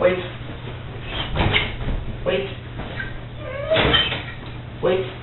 Wait. Wait. Wait.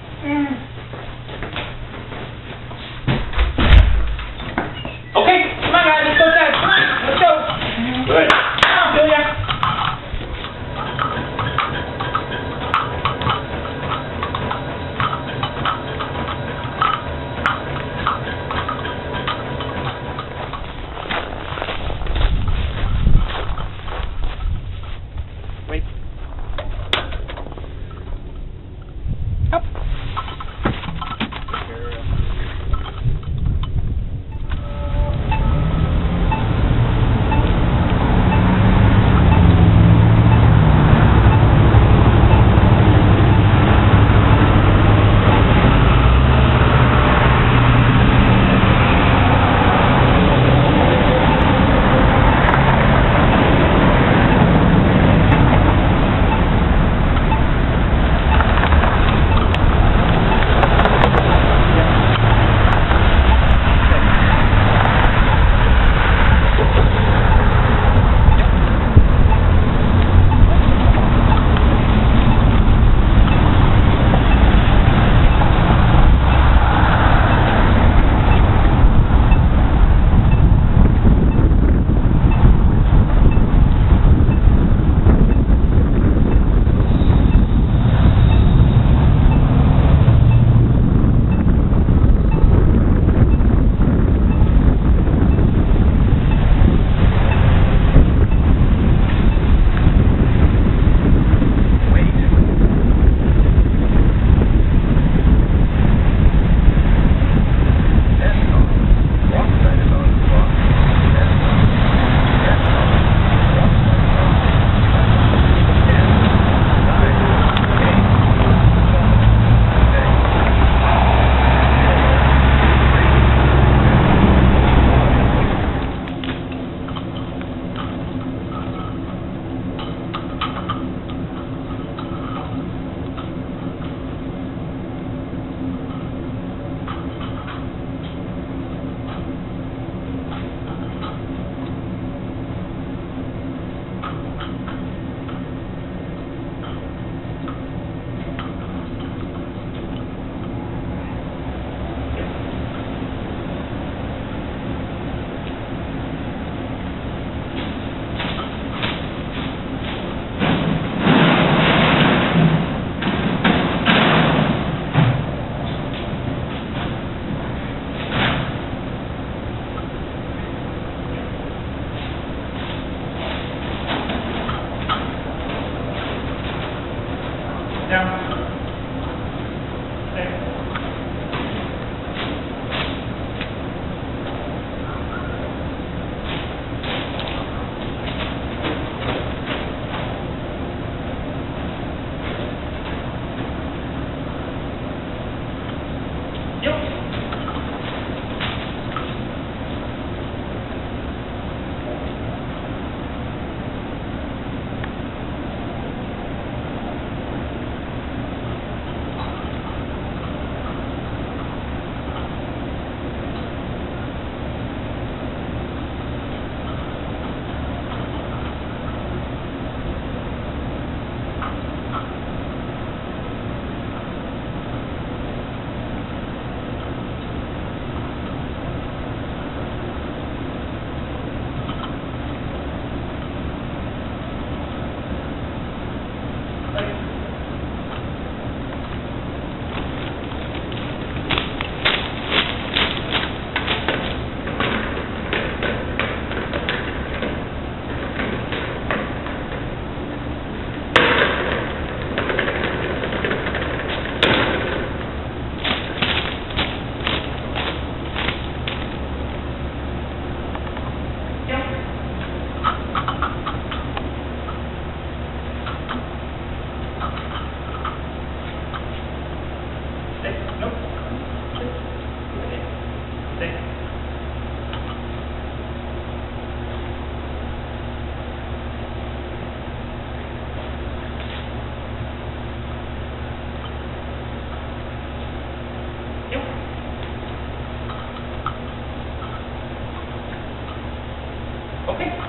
Stay. Okay.